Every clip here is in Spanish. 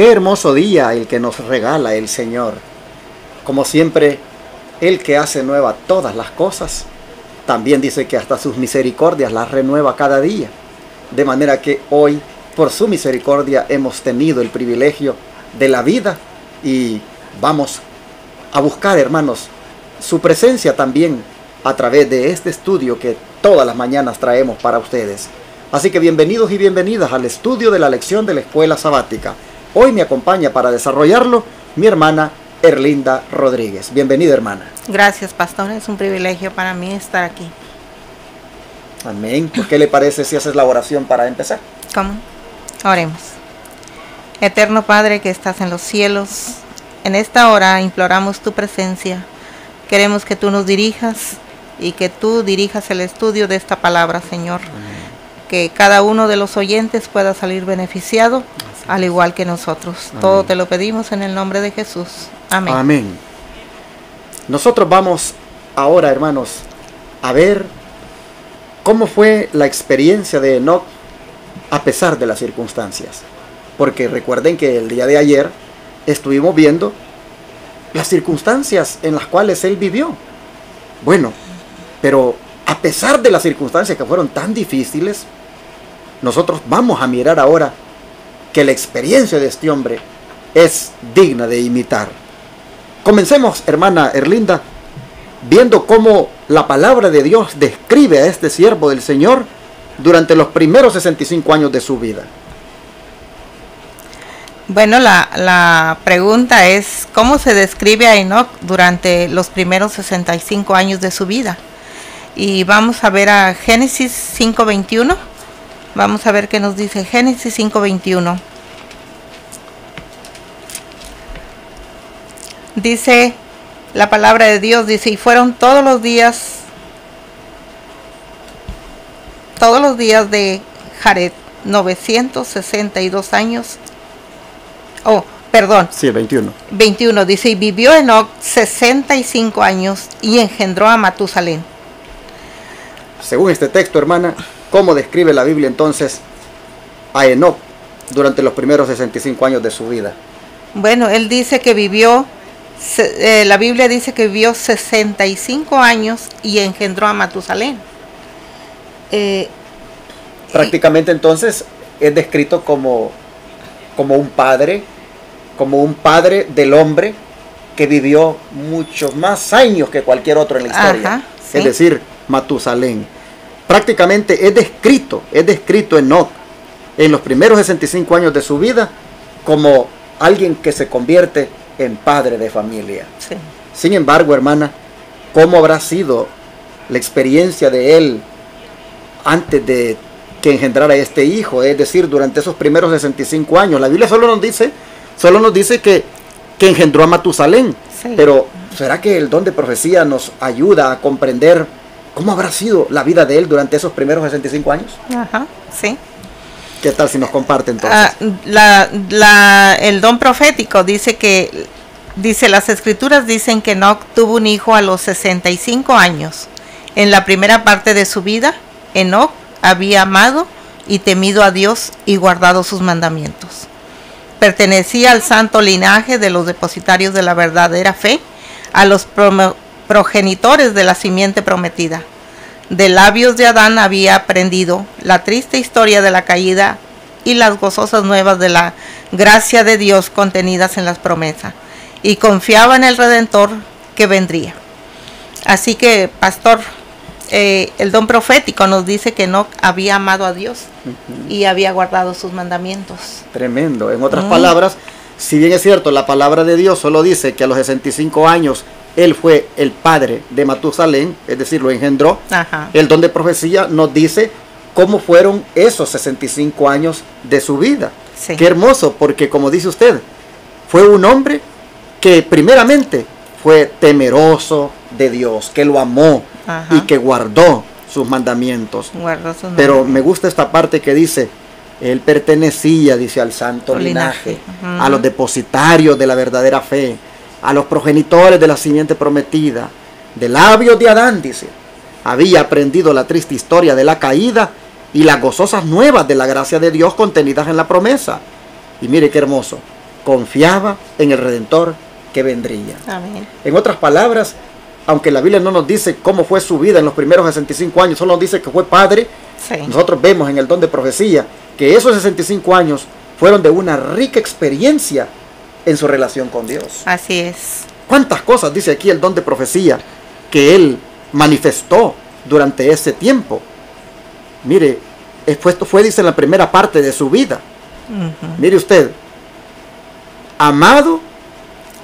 Qué hermoso día el que nos regala el Señor. Como siempre, el que hace nueva todas las cosas, también dice que hasta sus misericordias las renueva cada día. De manera que hoy, por su misericordia, hemos tenido el privilegio de la vida y vamos a buscar, hermanos, su presencia también a través de este estudio que todas las mañanas traemos para ustedes. Así que bienvenidos y bienvenidas al estudio de la lección de la escuela sabática. Hoy me acompaña para desarrollarlo mi hermana Erlinda Rodríguez. Bienvenida hermana. Gracias, pastor. Es un privilegio para mí estar aquí. Amén. ¿Qué le parece si haces la oración para empezar? ¿Cómo? Oremos. Eterno Padre que estás en los cielos, en esta hora imploramos tu presencia. Queremos que tú nos dirijas y que tú dirijas el estudio de esta palabra, Señor. Que cada uno de los oyentes pueda salir beneficiado, al igual que nosotros. Todo te lo pedimos en el nombre de Jesús. Amén. Amén. Nosotros vamos ahora, hermanos, a ver cómo fue la experiencia de Enoch a pesar de las circunstancias. Porque recuerden que el día de ayer estuvimos viendo las circunstancias en las cuales él vivió. Bueno, pero a pesar de las circunstancias que fueron tan difíciles, nosotros vamos a mirar ahora que la experiencia de este hombre es digna de imitar. Comencemos, hermana Erlinda, viendo cómo la palabra de Dios describe a este siervo del Señor durante los primeros 65 años de su vida. Bueno, la, la pregunta es, ¿cómo se describe a Enoch durante los primeros 65 años de su vida? Y vamos a ver a Génesis 5.21. Vamos a ver qué nos dice Génesis 5.21. Dice la palabra de Dios, dice, y fueron todos los días, todos los días de Jared, 962 años. Oh, perdón, Sí, el 21. 21 dice, y vivió Enoch 65 años y engendró a Matusalén. Según este texto, hermana, ¿cómo describe la Biblia entonces a Enoch durante los primeros 65 años de su vida? Bueno, él dice que vivió, eh, la Biblia dice que vivió 65 años y engendró a Matusalén. Eh, Prácticamente entonces es descrito como, como un padre, como un padre del hombre que vivió muchos más años que cualquier otro en la historia. Ajá, sí. Es decir, Matusalén. Prácticamente es descrito, es descrito Enoch en los primeros 65 años de su vida como alguien que se convierte en padre de familia. sí. Sin embargo, hermana, ¿cómo habrá sido la experiencia de él antes de que engendrara este hijo? Es decir, durante esos primeros 65 años. La Biblia solo nos dice, solo nos dice que, que engendró a Matusalén. Sí. Pero, ¿será que el don de profecía nos ayuda a comprender cómo habrá sido la vida de él durante esos primeros 65 años? Ajá, sí. ¿Qué tal si nos comparte entonces? Ah, la, la- el don profético dice que, dice, las escrituras dicen que Enoch tuvo un hijo a los 65 años. En la primera parte de su vida, Enoch había amado y temido a Dios y guardado sus mandamientos. Pertenecía al santo linaje de los depositarios de la verdadera fe, a los progenitores de la simiente prometida. De labios de Adán había aprendido la triste historia de la caída y las gozosas nuevas de la gracia de Dios contenidas en las promesas, y confiaba en el Redentor que vendría. Así que, pastor, eh, el don profético nos dice que no había amado a Dios y había guardado sus mandamientos. Tremendo. En otras palabras, si bien es cierto, la palabra de Dios solo dice que a los 65 años él fue el padre de Matusalén, es decir, lo engendró, Ajá. el don de profecía nos dice cómo fueron esos 65 años de su vida. Sí. Qué hermoso, porque como dice usted, fue un hombre que primeramente fue temeroso de Dios, que lo amó Ajá. y que guardó sus mandamientos. Guardó sus Pero me gusta esta parte que dice, Él pertenecía, dice, al santo linaje, Linaje. A los depositarios de la verdadera fe, a los progenitores de la simiente prometida, de labios de Adán, dice. Había aprendido la triste historia de la caída y las gozosas nuevas de la gracia de Dios contenidas en la promesa. Y mire qué hermoso, confiaba en el Redentor que vendría. Amén. En otras palabras, aunque la Biblia no nos dice cómo fue su vida en los primeros 65 años, solo nos dice que fue padre, Sí. nosotros vemos en el don de profecía que esos 65 años fueron de una rica experiencia en su relación con Dios. Así es. ¿Cuántas cosas dice aquí el don de profecía que él manifestó durante ese tiempo? Mire, esto fue, dice, en la primera parte de su vida. Mire usted, amado,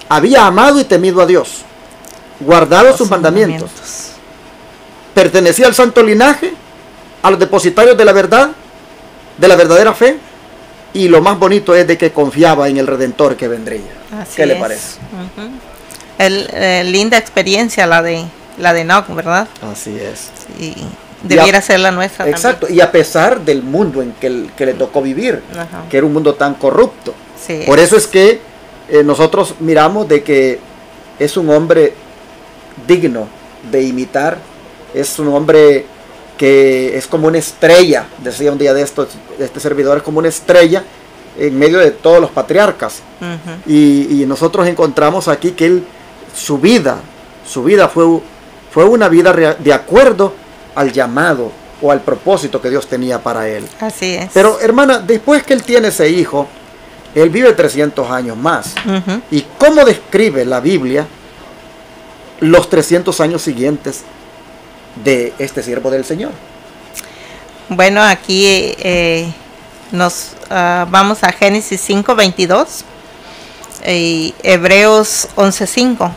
había amado y temido a Dios, guardado sus Los mandamientos, pertenecía al santo linaje, a los depositarios de la verdad, de la verdadera fe, y lo más bonito es de que confiaba en el Redentor que vendría. Así ¿Qué le parece? Ujú. El, eh, linda experiencia la de la de Enoch, ¿verdad? Así es. Y debiera ser la nuestra Exacto, y a pesar del mundo en que, el- que le tocó vivir. Ajá. que era un mundo tan corrupto. Sí. Por eso es que eh, nosotros miramos de que es un hombre digno de imitar, es un hombre que es como una estrella, decía un día de estos, este servidor es como una estrella en medio de todos los patriarcas. Y, y nosotros encontramos aquí que él, su vida, su vida fue, fue una vida de acuerdo al llamado o al propósito que Dios tenía para él. Así es. Pero hermana, después que él tiene ese hijo, él vive 300 años más. ¿Y cómo describe la Biblia los 300 años siguientes de este siervo del Señor? Bueno, aquí eh, nos ah, vamos a Génesis 5, 22 y Hebreos 11, 5.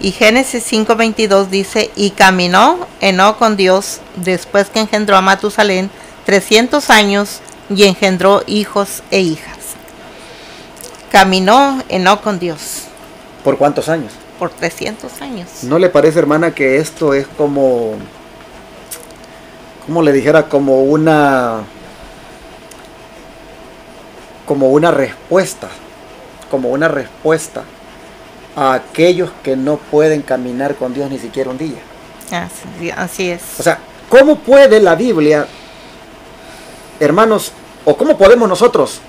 Y Génesis 5, 22 dice, y caminó Enoch con Dios después que engendró a Matusalén 300 años y engendró hijos e hijas. Caminó Enoch con Dios ¿Por cuántos años? Por 300 años. ¿No le parece, hermana, que esto es como, como le dijera, como una, como una respuesta, como una respuesta a aquellos que no pueden caminar con Dios ni siquiera un día? Así, así es. O sea, ¿cómo puede la Biblia, hermanos, o cómo podemos nosotros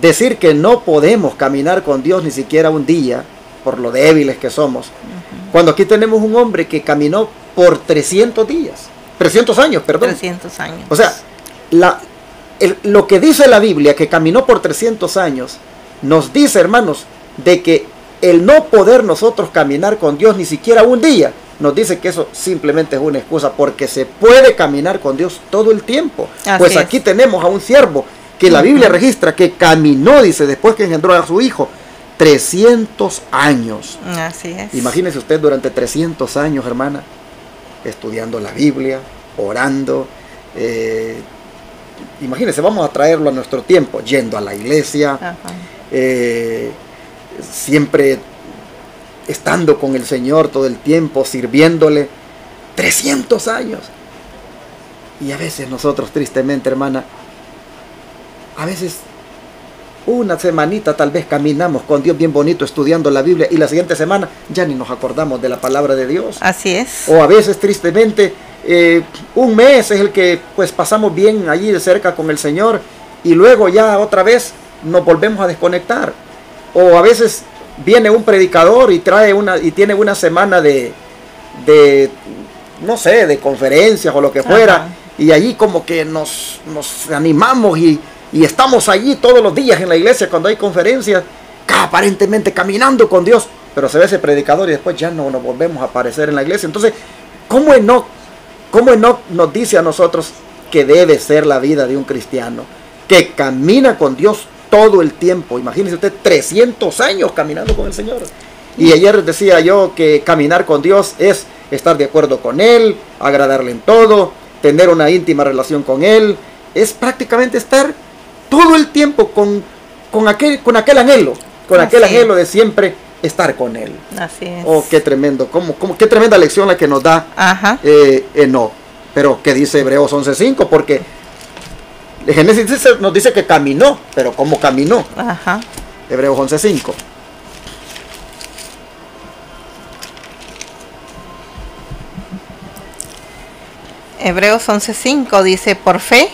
decir que no podemos caminar con Dios ni siquiera un día por lo débiles que somos? Cuando aquí tenemos un hombre que caminó por 300 días, 300 años, perdón. 300 años. O sea, la, el- lo que dice la Biblia, que caminó por 300 años, nos dice, hermanos, de que el no poder nosotros caminar con Dios ni siquiera un día, nos dice que eso simplemente es una excusa, porque se puede caminar con Dios todo el tiempo. Así pues es. aquí tenemos a un siervo que la Biblia registra que caminó, dice, después que engendró a su hijo, 300 años. Así es. Imagínese usted durante 300 años, hermana, estudiando la Biblia, orando. eh, imagínese, vamos a traerlo a nuestro tiempo, yendo a la iglesia, eh, siempre estando con el Señor todo el tiempo, sirviéndole. 300 años. Y a veces nosotros, tristemente, hermana, a veces una semanita tal vez caminamos con Dios bien bonito estudiando la Biblia y la siguiente semana ya ni nos acordamos de la palabra de Dios. Así es. O a veces tristemente eh, un mes es el que pues pasamos bien allí de cerca con el Señor y luego ya otra vez nos volvemos a desconectar. O a veces viene un predicador y trae una y tiene una semana de, de no sé, de conferencias o lo que fuera Ajá. y allí como que nos, nos animamos y, y estamos allí todos los días en la iglesia cuando hay conferencias, aparentemente caminando con Dios, pero se ve ese predicador y después ya no nos volvemos a aparecer en la iglesia. Entonces, ¿cómo Enoch, cómo Enoch nos dice a nosotros que debe ser la vida de un cristiano? Que camina con Dios todo el tiempo. Imagínese usted 300 años caminando con el Señor. Y ayer decía yo que caminar con Dios es estar de acuerdo con Él, agradarle en todo, tener una íntima relación con Él. Es prácticamente estar todo el tiempo con, con, aquel, con aquel anhelo, con aquel Así anhelo de siempre estar con Él. Así es. Oh, qué tremendo, cómo, cómo, qué tremenda lección la que nos da Ajá. eh, Enoch. Pero que dice Hebreos 11.5, porque Génesis nos dice que caminó, pero ¿cómo caminó? Ajá. Hebreos 11:5. Hebreos 11:5 dice, por fe,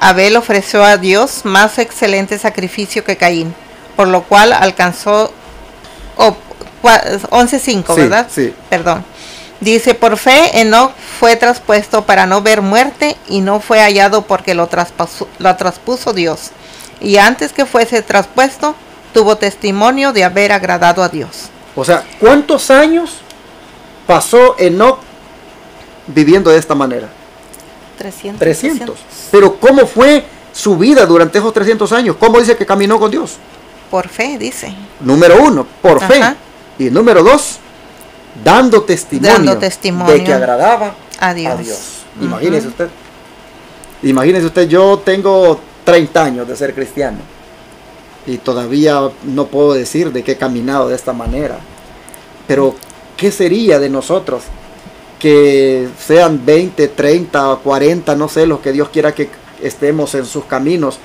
Abel ofreció a Dios más excelente sacrificio que Caín, por lo cual alcanzó oh, cua- 11:5, Sí, ¿verdad? sí. Perdón. Dice, por fe Enoch fue traspuesto para no ver muerte y no fue hallado porque lo, traspaso- lo traspuso Dios. Y antes que fuese traspuesto, tuvo testimonio de haber agradado a Dios. O sea, ¿cuántos años pasó Enoch viviendo de esta manera? 300. 300. Pero ¿cómo fue su vida durante esos 300 años? ¿Cómo dice que caminó con Dios? Por fe, dice. Número uno, por fe. Y número dos, dando testimonio, Dando testimonio de que agradaba a Dios. a Dios. Imagínese usted. Imagínese usted, yo tengo 30 años de ser cristiano. Y todavía no puedo decir de qué he caminado de esta manera. Pero, ¿qué sería de nosotros? Que sean 20, 30, 40, no sé, los que Dios quiera que estemos en sus caminos.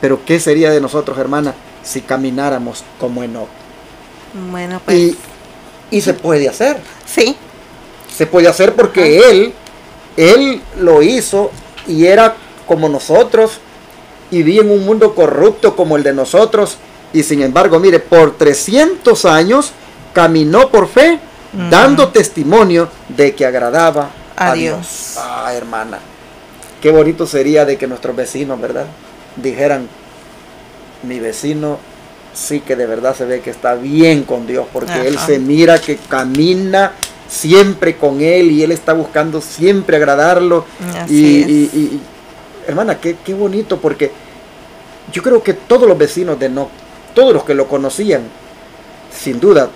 Pero, ¿qué sería de nosotros, hermana, si camináramos como Enoch? Bueno, pues Y, y se puede hacer. sí, Se puede hacer porque él, él lo hizo y era como nosotros y vivía en un mundo corrupto como el de nosotros. Y sin embargo, mire, por 300 años caminó por fe, Dando testimonio de que agradaba a, A Dios. Dios. Ah, hermana, qué bonito sería de que nuestros vecinos, ¿verdad? Dijeran, mi vecino sí que de verdad se ve que está bien con Dios, porque él se mira que camina siempre con él y él está buscando siempre agradarlo. Y- y- hermana, qué, qué bonito, porque yo creo que todos los vecinos de No, todos los que lo conocían, sin duda,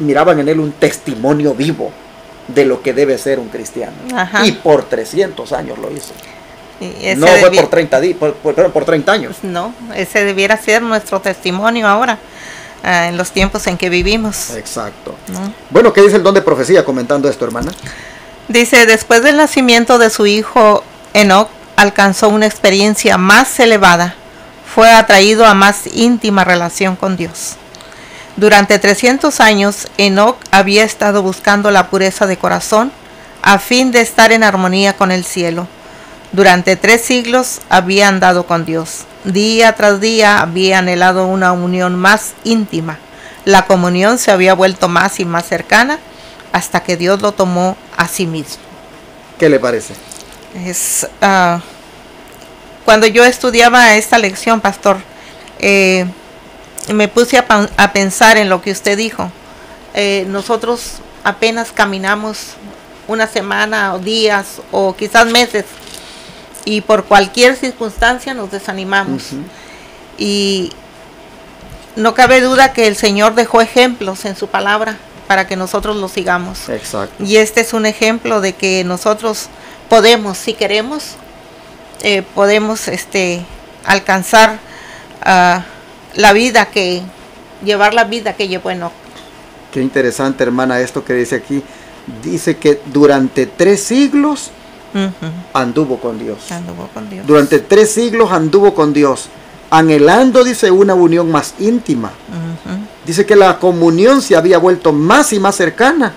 miraban en él un testimonio vivo de lo que debe ser un cristiano. Ajá. Y por 300 años lo hizo. No fue por 30 días, por, por- perdón, por 30 años. No, ese debiera ser nuestro testimonio ahora, ah, en los tiempos en que vivimos. Exacto. ¿no? Bueno, ¿qué dice el don de profecía comentando esto, hermana? Dice, después del nacimiento de su hijo Enoch, alcanzó una experiencia más elevada. Fue atraído a más íntima relación con Dios. Durante 300 años, Enoch había estado buscando la pureza de corazón a fin de estar en armonía con el cielo. Durante tres siglos había andado con Dios. Día tras día había anhelado una unión más íntima. La comunión se había vuelto más y más cercana hasta que Dios lo tomó a sí mismo. ¿Qué le parece? Es, ah, cuando yo estudiaba esta lección, pastor, eh, me puse a, a pensar en lo que usted dijo. Eh, nosotros apenas caminamos una semana o días o quizás meses y por cualquier circunstancia nos desanimamos. Y no cabe duda que el Señor dejó ejemplos en su palabra para que nosotros los sigamos. Exacto. Y este es un ejemplo de que nosotros podemos, si queremos, eh, podemos este, alcanzar ah, la vida que, llevar la vida que llevó Enoch. Qué interesante, hermana, esto que dice aquí. Dice que durante tres siglos anduvo con Dios. Anduvo con Dios. Durante tres siglos anduvo con Dios, anhelando, dice, una unión más íntima. Dice que la comunión se había vuelto más y más cercana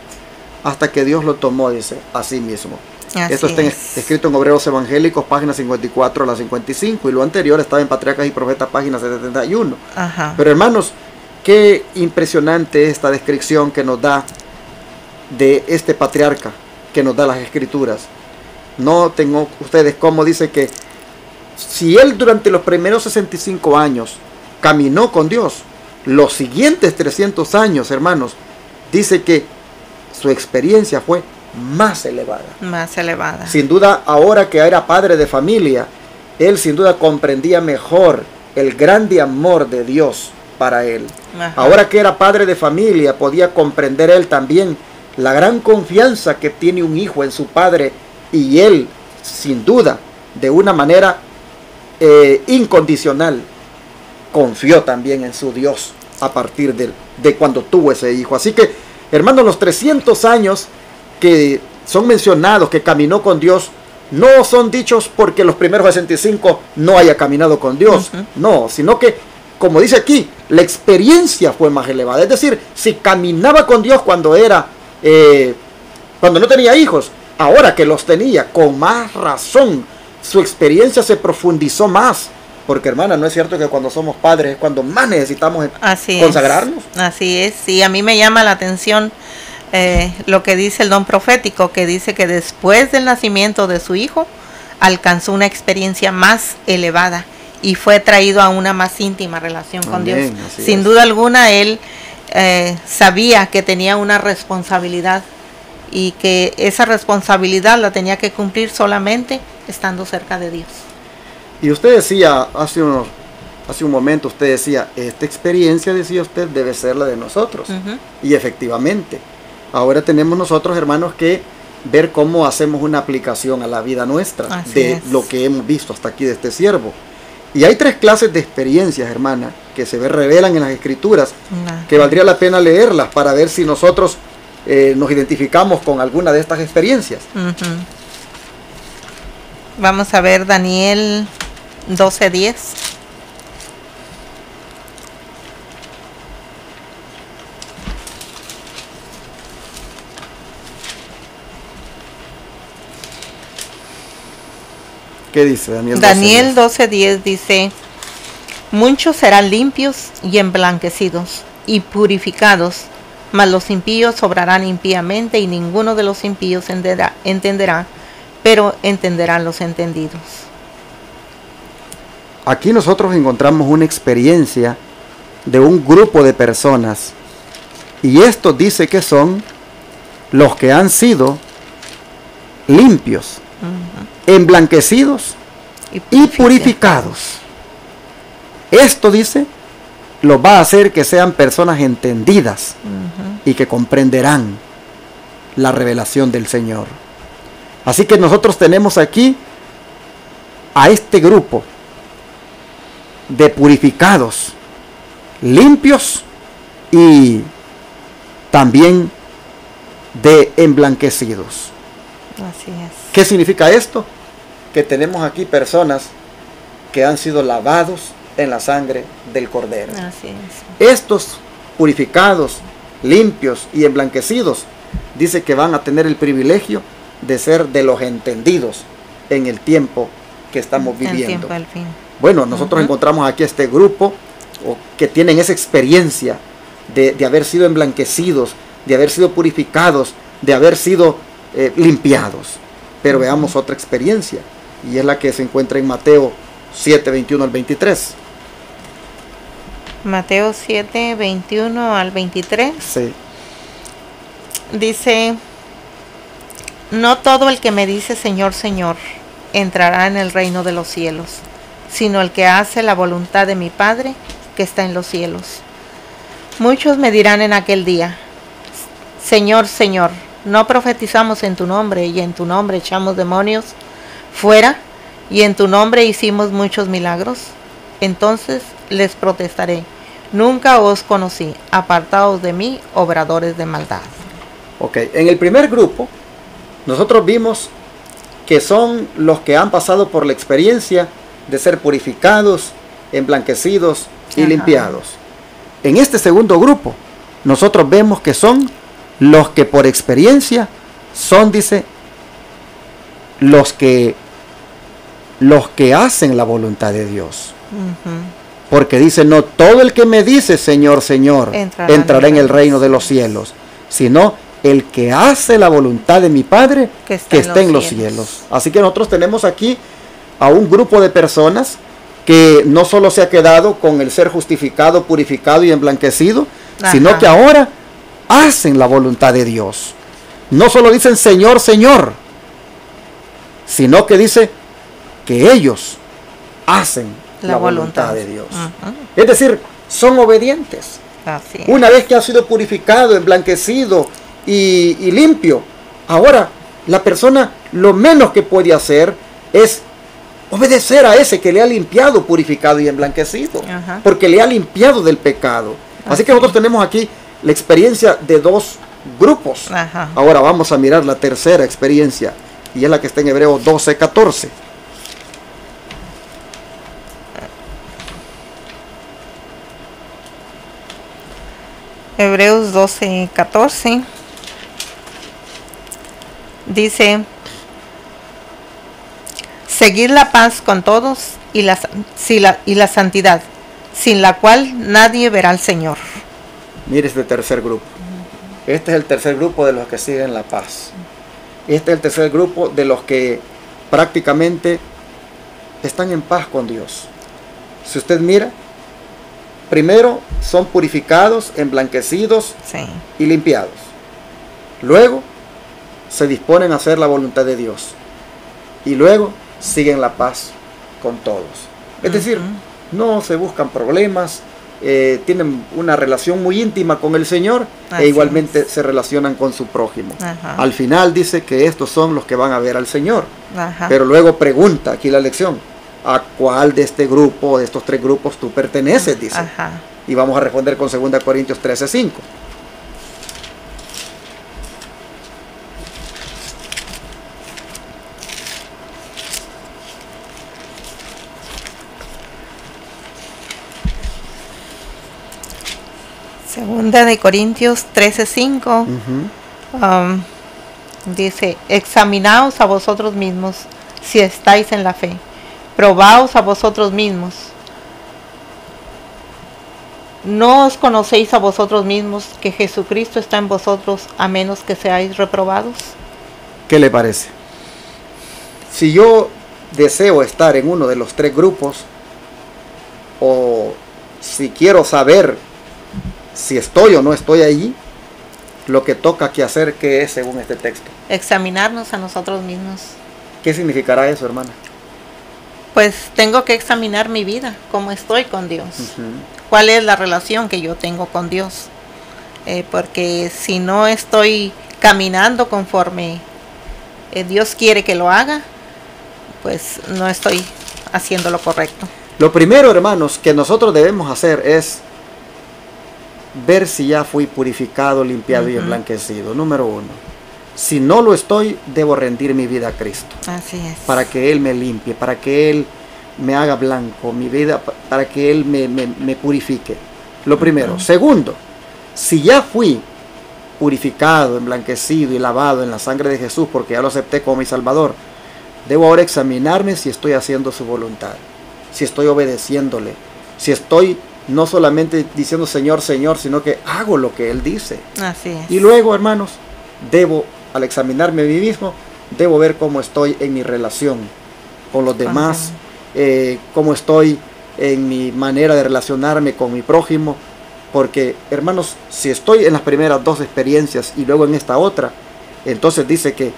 hasta que Dios lo tomó, dice, a sí mismo. Así Esto está es. escrito en Obreros Evangélicos, página 54 a la 55, y lo anterior estaba en Patriarcas y Profetas, página 71. Ajá. Pero hermanos, qué impresionante esta descripción que nos da de este patriarca que nos da las escrituras. No tengo ustedes cómo dice que si él durante los primeros 65 años caminó con Dios, los siguientes 300 años, hermanos, dice que su experiencia fue más elevada. Más elevada. Sin duda, ahora que era padre de familia, él sin duda comprendía mejor el grande amor de Dios para él. Ajá. Ahora que era padre de familia, podía comprender él también la gran confianza que tiene un hijo en su padre y él, sin duda, de una manera eh, incondicional, confió también en su Dios a partir de, de cuando tuvo ese hijo. Así que, hermanos, los 300 años que son mencionados, que caminó con Dios, no son dichos porque los primeros 65 no haya caminado con Dios. No, sino que, como dice aquí, la experiencia fue más elevada. Es decir, si caminaba con Dios cuando era, eh, cuando no tenía hijos, ahora que los tenía, con más razón, su experiencia se profundizó más. Porque hermana, no es cierto que cuando somos padres es cuando más necesitamos Así consagrarnos. es. Así es. Sí, a mí me llama la atención eh, lo que dice el don profético, que dice que después del nacimiento de su hijo alcanzó una experiencia más elevada y fue traído a una más íntima relación con Amén, Dios. Sin es. duda alguna, él eh, sabía que tenía una responsabilidad y que esa responsabilidad la tenía que cumplir solamente estando cerca de Dios. Y usted decía hace, unos, hace un momento, usted decía, esta experiencia, decía usted, debe ser la de nosotros. Y efectivamente, ahora tenemos nosotros, hermanos, que ver cómo hacemos una aplicación a la vida nuestra Así de es. lo que hemos visto hasta aquí de este siervo. Y hay tres clases de experiencias, hermana, que se ve- revelan en las escrituras, que valdría la pena leerlas para ver si nosotros eh, nos identificamos con alguna de estas experiencias. Vamos a ver Daniel 12:10. ¿Qué dice Daniel? Daniel 12? 12:10 dice, muchos serán limpios y emblanquecidos y purificados, mas los impíos obrarán impíamente y ninguno de los impíos entenderá, entenderá pero entenderán los entendidos. Aquí nosotros encontramos una experiencia de un grupo de personas y esto dice que son los que han sido limpios. Emblanquecidos y purificados. Esto dice los va a hacer que sean personas entendidas y que comprenderán la revelación del Señor. Así que nosotros tenemos aquí a este grupo de purificados, limpios y también de emblanquecidos. Así es. ¿Qué significa esto? Que tenemos aquí personas que han sido lavados en la sangre del cordero. Así es. Estos purificados, limpios y emblanquecidos, dice que van a tener el privilegio de ser de los entendidos en el tiempo que estamos viviendo. tiempo al fin. Bueno, nosotros encontramos aquí este grupo o, que tienen esa experiencia de, de haber sido emblanquecidos, de haber sido purificados, de haber sido eh, limpiados. Pero veamos otra experiencia, y es la que se encuentra en Mateo 7, 21 al 23. Mateo 7, 21 al 23. Sí. Dice, no todo el que me dice Señor, Señor, entrará en el reino de los cielos, sino el que hace la voluntad de mi Padre que está en los cielos. Muchos me dirán en aquel día, Señor, Señor, no profetizamos en tu nombre y en tu nombre echamos demonios fuera y en tu nombre hicimos muchos milagros. Entonces les protestaré, nunca os conocí, apartaos de mí, obradores de maldad. Ok, en el primer grupo, nosotros vimos que son los que han pasado por la experiencia de ser purificados, emblanquecidos y Ajá. limpiados. En este segundo grupo, nosotros vemos que son los que por experiencia son, dice, los que los que hacen la voluntad de Dios. Porque dice, no todo el que me dice Señor, Señor, Entrará entrará, en el reino de los cielos, sino el que hace la voluntad de mi Padre Que está que en está en los los cielos. cielos. Así que nosotros tenemos aquí a un grupo de personas que no solo se ha quedado con el ser justificado, purificado y emblanquecido, sino que ahora hacen la voluntad de Dios. No solo dicen Señor, Señor, sino que dice que ellos hacen la, voluntad. de Dios. Es decir, son obedientes. Así. Una vez que ha sido purificado, emblanquecido y, y limpio, ahora la persona lo menos que puede hacer es obedecer a ese que le ha limpiado, purificado y emblanquecido, Ajá. porque le ha limpiado del pecado. Así que nosotros tenemos aquí la experiencia de dos grupos. Ajá. Ahora vamos a mirar la tercera experiencia, y es la que está en Hebreos 12, 14. Hebreos 12, 14. Dice, seguir la paz con todos y la, si la- y la santidad, sin la cual nadie verá al Señor. Mire este tercer grupo. Este es el tercer grupo de los que siguen la paz. Este es el tercer grupo de los que prácticamente están en paz con Dios. Si usted mira, primero son purificados, emblanquecidos Sí. y limpiados. Luego se disponen a hacer la voluntad de Dios. Y luego siguen la paz con todos. Es decir, no se buscan problemas, eh, tienen una relación muy íntima con el Señor Así e igualmente es. se relacionan con su prójimo. Ajá. Al final dice que estos son los que van a ver al Señor. Ajá. Pero luego pregunta aquí la lección, ¿a cuál de este grupo, de estos tres grupos tú perteneces? Dice. Ajá. Y vamos a responder con 2 Corintios 13, 5. Segunda de Corintios 13:5 um, dice, examinaos a vosotros mismos si estáis en la fe, probaos a vosotros mismos. ¿No os conocéis a vosotros mismos que Jesucristo está en vosotros a menos que seáis reprobados? ¿Qué le parece? Si yo deseo estar en uno de los tres grupos, o si quiero saber si estoy o no estoy allí, lo que toca que hacer, ¿qué es según este texto? Examinarnos a nosotros mismos. ¿Qué significará eso, hermana? Pues tengo que examinar mi vida, cómo estoy con Dios. Cuál es la relación que yo tengo con Dios. Eh, porque si no estoy caminando conforme eh, Dios quiere que lo haga, pues no estoy haciendo lo correcto. Lo primero, hermanos, que nosotros debemos hacer es ver si ya fui purificado, limpiado y emblanquecido. Número uno. Si no lo estoy, debo rendir mi vida a Cristo. Así es. Para que Él me limpie, para que Él me haga blanco, mi vida, pa- para que Él me, me- me purifique. Lo primero. Segundo, si ya fui purificado, emblanquecido y lavado en la sangre de Jesús, porque ya lo acepté como mi Salvador, debo ahora examinarme si estoy haciendo su voluntad, si estoy obedeciéndole, si estoy no solamente diciendo Señor, Señor, sino que hago lo que Él dice. Así es. Y luego, hermanos, debo, al examinarme a mí mismo, debo ver cómo estoy en mi relación con los demás, eh, cómo estoy en mi manera de relacionarme con mi prójimo. Porque, hermanos, si estoy en las primeras dos experiencias y luego en esta otra, entonces dice que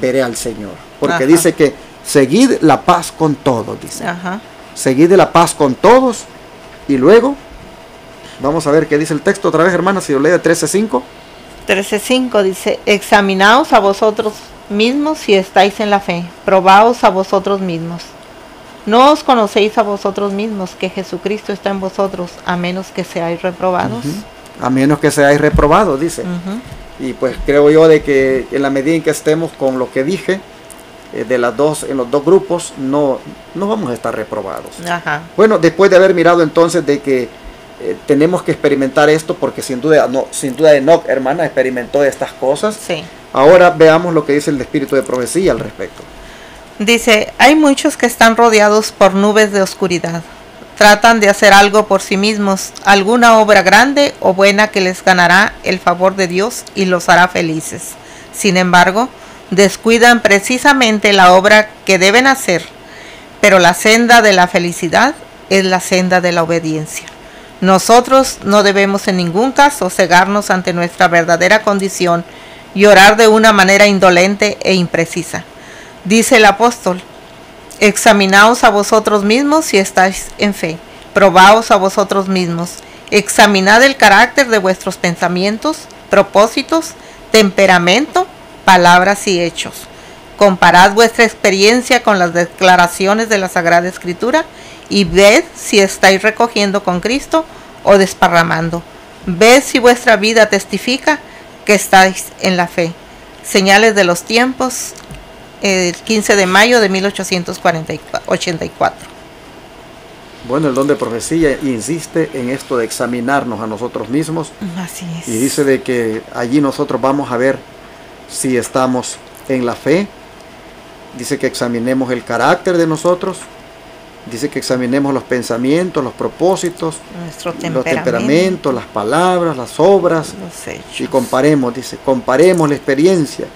veré al Señor. Porque Ajá. dice que seguid la paz con todos, dice. Ajá. Seguid la paz con todos. Y luego, vamos a ver qué dice el texto otra vez, hermanas, si lo lee de 13.5. 13.5 dice, examinaos a vosotros mismos si estáis en la fe, probaos a vosotros mismos. No os conocéis a vosotros mismos que Jesucristo está en vosotros, a menos que seáis reprobados. A menos que seáis reprobados, dice. Y pues creo yo de que en la medida en que estemos con lo que dije, de las dos, en los dos grupos, no, no vamos a estar reprobados. Ajá. Bueno, después de haber mirado entonces de que eh, tenemos que experimentar esto, porque sin duda, no, sin duda Enoch, hermana, experimentó estas cosas. Sí. Ahora veamos lo que dice el espíritu de profecía al respecto. Dice, hay muchos que están rodeados por nubes de oscuridad. Tratan de hacer algo por sí mismos, alguna obra grande o buena que les ganará el favor de Dios y los hará felices. Sin embargo, descuidan precisamente la obra que deben hacer, pero la senda de la felicidad es la senda de la obediencia. Nosotros no debemos en ningún caso cegarnos ante nuestra verdadera condición y orar de una manera indolente e imprecisa. Dice el apóstol, examinaos a vosotros mismos si estáis en fe, probaos a vosotros mismos, examinad el carácter de vuestros pensamientos, propósitos, temperamento, palabras y hechos. Comparad vuestra experiencia con las declaraciones de la Sagrada Escritura y ved si estáis recogiendo con Cristo o desparramando. Ved si vuestra vida testifica que estáis en la fe. Señales de los tiempos el 15 de mayo de 1884. Bueno, el don de profecía insiste en esto de examinarnos a nosotros mismos Así es. y dice de que allí nosotros vamos a ver si estamos en la fe. Dice que examinemos el carácter de nosotros. Dice que examinemos los pensamientos, los propósitos, los temperamento, temperamentos, las palabras, las obras. Y comparemos, dice, comparemos la experiencia,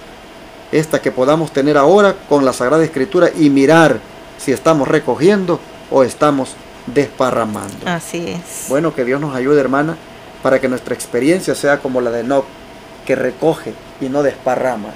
esta que podamos tener ahora con la Sagrada Escritura y mirar si estamos recogiendo o estamos desparramando. Así es. Bueno, que Dios nos ayude, hermana, para que nuestra experiencia sea como la de Enoch, que recoge y no desparrama.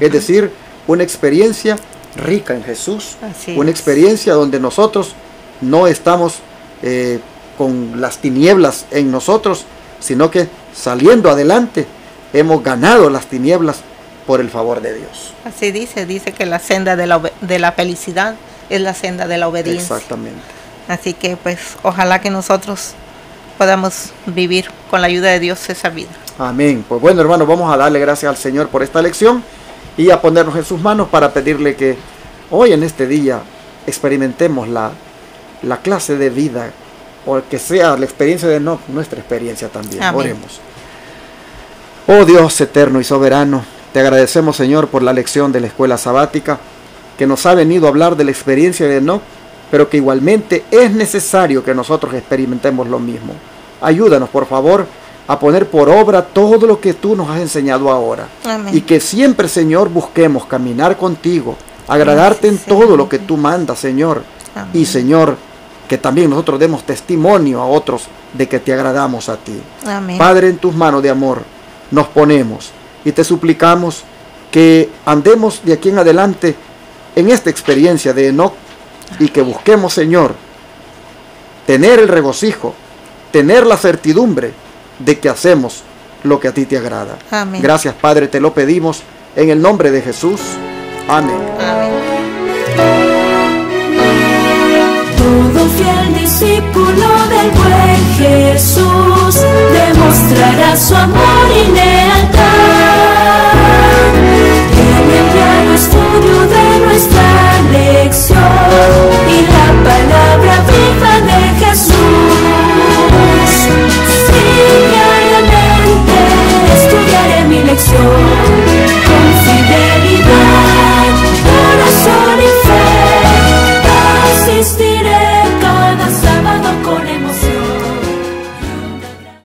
Es decir, una experiencia rica en Jesús, Así una es. experiencia donde nosotros no estamos eh, con las tinieblas en nosotros, sino que saliendo adelante hemos ganado las tinieblas por el favor de Dios. Así dice, dice que la senda de la, de la felicidad es la senda de la obediencia. Exactamente. Así que pues ojalá que nosotros podamos vivir con la ayuda de Dios esa vida. Amén. Pues bueno, hermanos, vamos a darle gracias al Señor por esta lección y a ponernos en sus manos para pedirle que hoy en este día experimentemos la, la clase de vida o que sea la experiencia de no nuestra experiencia también. Amén. Oremos. Oh Dios eterno y soberano, te agradecemos Señor por la lección de la escuela sabática que nos ha venido a hablar de la experiencia de Enoch, pero que igualmente es necesario que nosotros experimentemos lo mismo. Ayúdanos, por favor, a poner por obra todo lo que tú nos has enseñado ahora. Amén. Y que siempre, Señor, busquemos caminar contigo, agradarte en todo lo que tú mandas, Señor. Amén. Y, Señor, que también nosotros demos testimonio a otros de que te agradamos a ti. Amén. Padre, en tus manos de amor nos ponemos y te suplicamos que andemos de aquí en adelante en esta experiencia de Enoch y que busquemos, Señor, tener el regocijo, tener la certidumbre de que hacemos lo que a ti te agrada. Amén. Gracias, Padre, te lo pedimos en el nombre de Jesús. Amén. Amén. Todo fiel discípulo del buen Jesús demostrará su amor y lealtad. En el claro estudio de nuestra lección y la You.